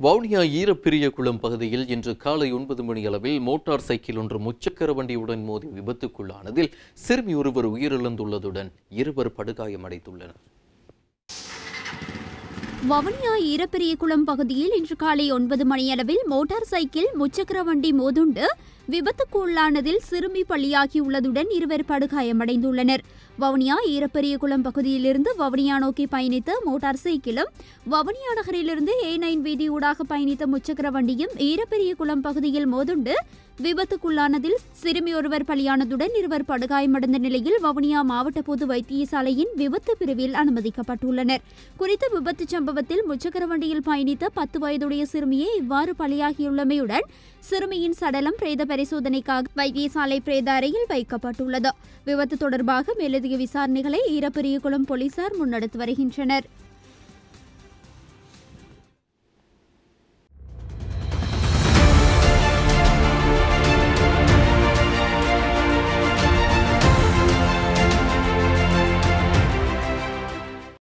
வவுனியா ஈரப்பிரிய குளம் பகுதியில் இன்று காலை ஒன்பது மணி அளவில் மோட்டார் சைக்கிள் ஒன்று முச்சக்கர வண்டியுடன் மோதி விபத்துக்குள்ளானதில் சிறுமி ஒருவர் உயிரிழந்துள்ளதுடன் இருவர் படுகாயமடைந்துள்ளனர் வவுனியா ஈரப்பெரியகுளம் பகுதியில் இன்று காலை ஒன்பது மணியளவில் மோட்டார் சைக்கிள் முச்சக்கர வண்டி மோதுண்டு விபத்துக்குள்ளானதில் சிறுமி பலியாகியுள்ளதுடன் இருவர் படுகாயமடைந்துள்ளனர். வவுனியா ஈரப்பெரியகுளம் பகுதியிலிருந்து வவுனியா நோக்கி பயணித்த மோட்டார் சைக்கிளும் வவுனியா நகரிலிருந்து ஏ நைன் வீதியூடாக பயணித்த முச்சக்கர வண்டியும் ஈரப்பெரியகுளம் பகுதியில் மோதுண்டு விபத்துக்குள்ளானதில் சிறுமி ஒருவர் பலியானதுடன் இருவர் படுகாயமடைந்த நிலையில் வவுனியா மாவட்ட பொது வைத்தியசாலையின் விபத்து பிரிவில் அனுமதிக்கப்பட்டுள்ளனர். குறித்த விபத்து சம்பவத்தில் முச்சக்கர வண்டியில் பயணித்த பத்து வயதுடைய சிறுமியே இவ்வாறு பலியாகியுள்ளமையுடன் சிறுமியின் சடலம் பிரேத பரிசோதனைக்காக வைத்தியசாலை பிரேத அறையில் வைக்கப்பட்டுள்ளது. விபத்து தொடர்பாக மேலதிக விசாரணைகளை ஈரப்பெரியகுளம் போலீசார் முன்னெடுத்து வருகின்றனர்.